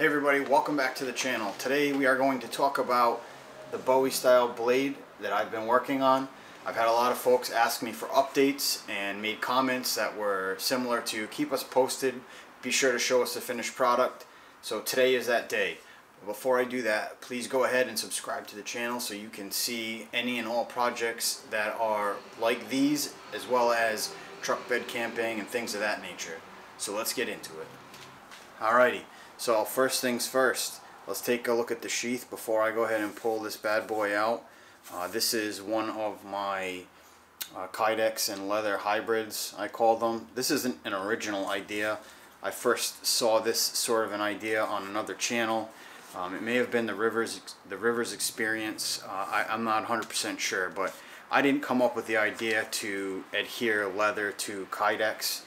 Hey everybody, welcome back to the channel. Today we are going to talk about the Bowie style blade that I've been working on. I've had a lot of folks ask me for updates and made comments that were similar to keep us posted, be sure to show us the finished product. So today is that day. Before I do that, please go ahead and subscribe to the channel so you can see any and all projects that are like these as well as truck bed camping and things of that nature. So let's get into it. Alrighty. So first things first, let's take a look at the sheath before I go ahead and pull this bad boy out. Uh, this is one of my uh, Kydex and leather hybrids, I call them. This isn't an original idea. I first saw this sort of an idea on another channel. Um, it may have been the Rivers, the Rivers Experience. Uh, I, I'm not 100% sure, but I didn't come up with the idea to adhere leather to Kydex.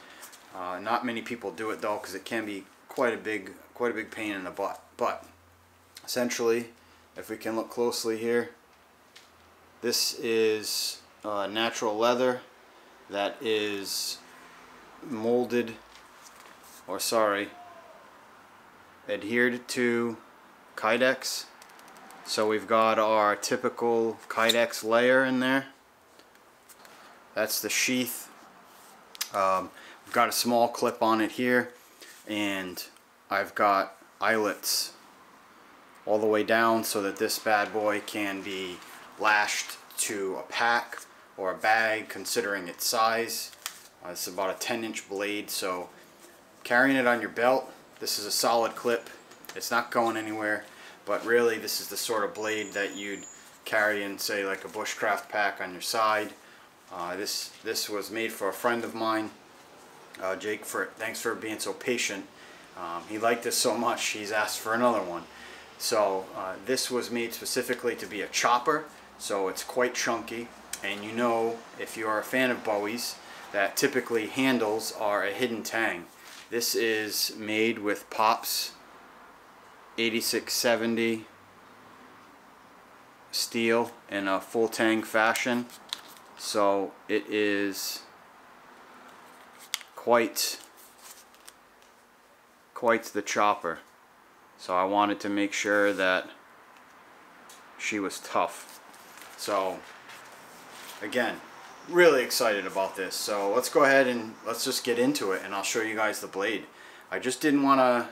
Uh, not many people do it though, because it can be quite a big quite a big pain in the butt. But essentially, if we can look closely here, this is uh, natural leather that is molded, or sorry, adhered to Kydex. So we've got our typical Kydex layer in there. That's the sheath. Um, we've got a small clip on it here and I've got eyelets all the way down so that this bad boy can be lashed to a pack or a bag considering its size. Uh, it's about a 10 inch blade so carrying it on your belt this is a solid clip it's not going anywhere but really this is the sort of blade that you'd carry in say like a bushcraft pack on your side. Uh, this this was made for a friend of mine uh, Jake for thanks for being so patient um, he liked this so much, he's asked for another one. So uh, this was made specifically to be a chopper, so it's quite chunky. And you know, if you're a fan of Bowie's, that typically handles are a hidden tang. This is made with Pops 8670 steel in a full tang fashion. So it is quite quite the chopper. So I wanted to make sure that she was tough. So again, really excited about this. So let's go ahead and let's just get into it and I'll show you guys the blade. I just didn't want to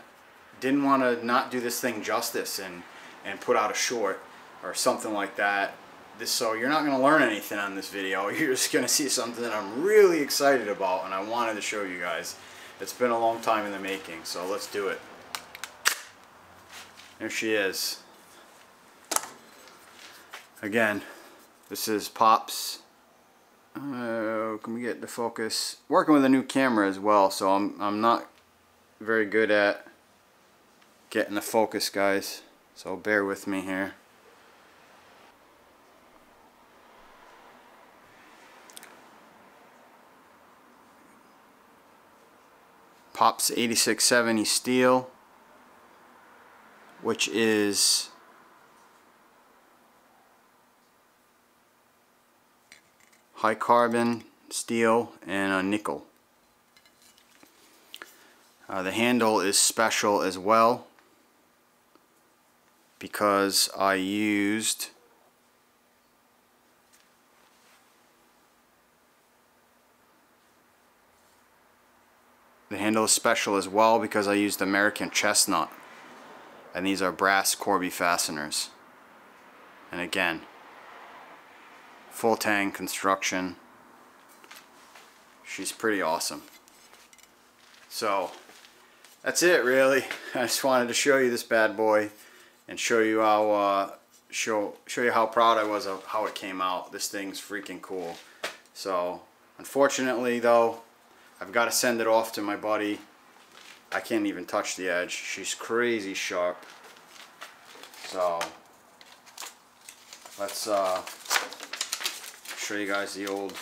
didn't want to not do this thing justice and and put out a short or something like that. This so you're not going to learn anything on this video. You're just going to see something that I'm really excited about and I wanted to show you guys. It's been a long time in the making, so let's do it. There she is. Again, this is Pops. Uh, can we get the focus? Working with a new camera as well, so I'm, I'm not very good at getting the focus, guys. So bear with me here. Pops 8670 steel which is high carbon steel and a nickel. Uh, the handle is special as well because I used The handle is special as well because I used American chestnut. And these are brass Corby fasteners. And again, full tang construction. She's pretty awesome. So, that's it really. I just wanted to show you this bad boy and show you how uh, show show you how proud I was of how it came out. This thing's freaking cool. So, unfortunately though, I've got to send it off to my buddy. I can't even touch the edge. She's crazy sharp. So let's uh, show you guys the old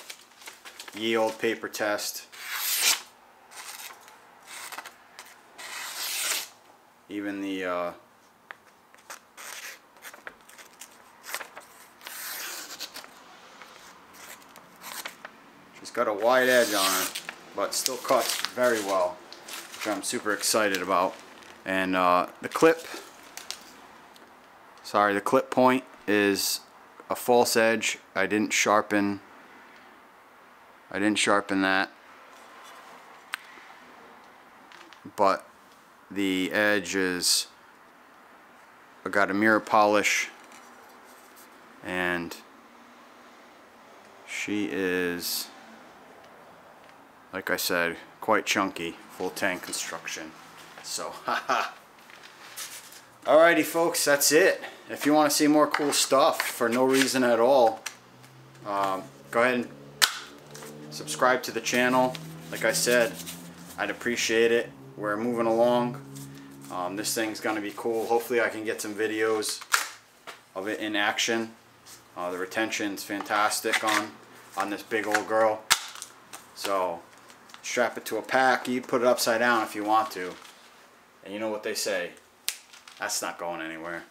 ye old paper test. Even the uh, she's got a wide edge on her but still cuts very well, which I'm super excited about. And uh, the clip, sorry, the clip point is a false edge. I didn't sharpen, I didn't sharpen that. But the edge is, I got a mirror polish and she is like I said quite chunky full tang construction. So haha. Alrighty folks that's it. If you want to see more cool stuff for no reason at all um, go ahead and subscribe to the channel. Like I said I'd appreciate it. We're moving along. Um, this thing's gonna be cool. Hopefully I can get some videos of it in action. Uh, the retention's fantastic on on this big old girl. So strap it to a pack. You put it upside down if you want to. And you know what they say. That's not going anywhere.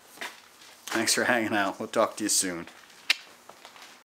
Thanks for hanging out. We'll talk to you soon.